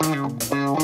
Two times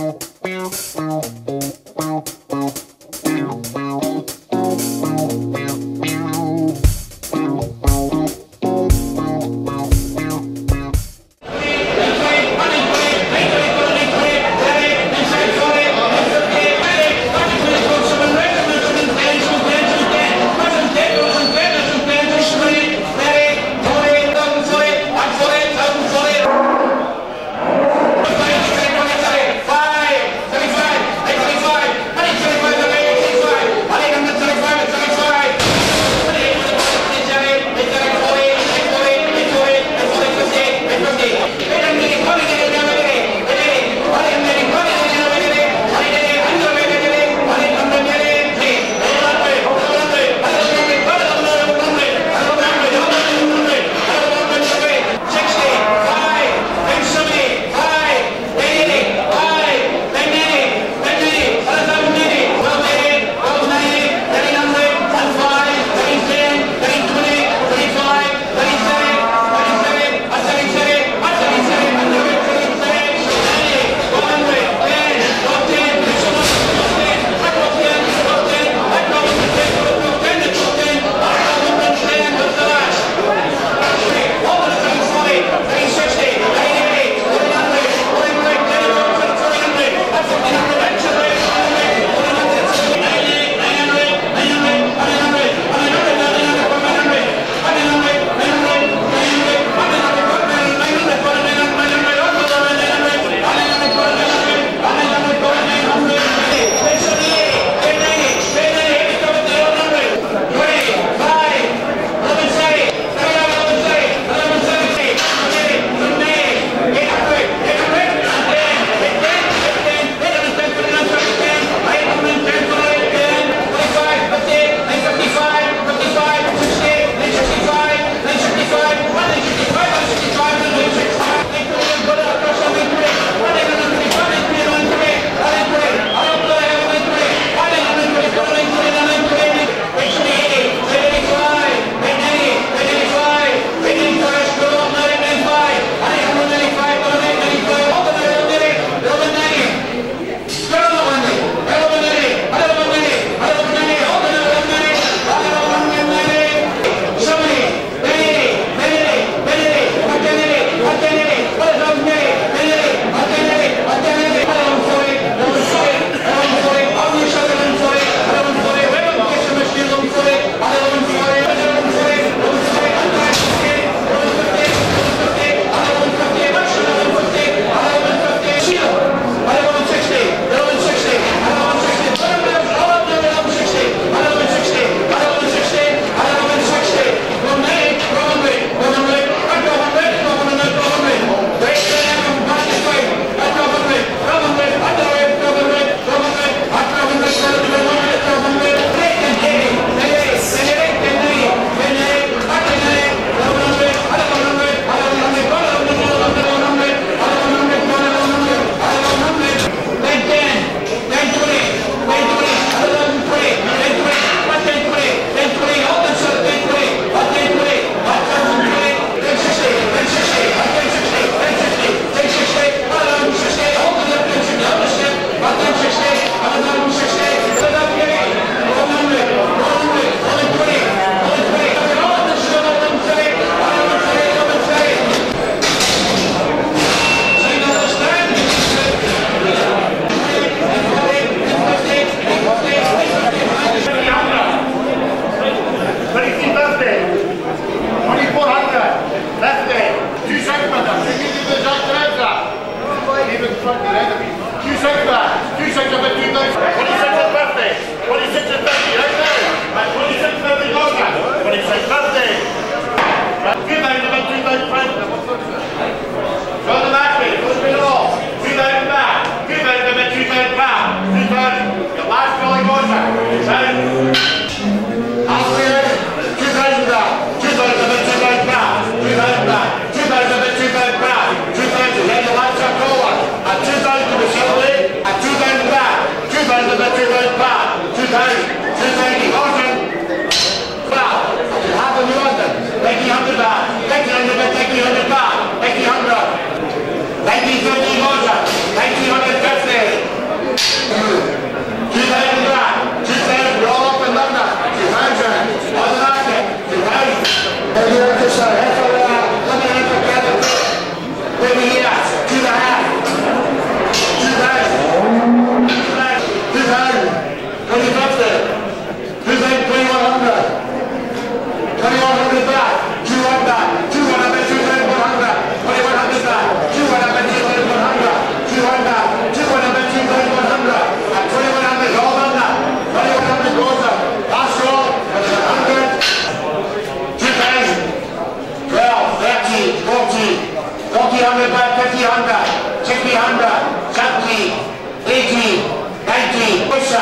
50,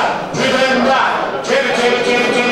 50,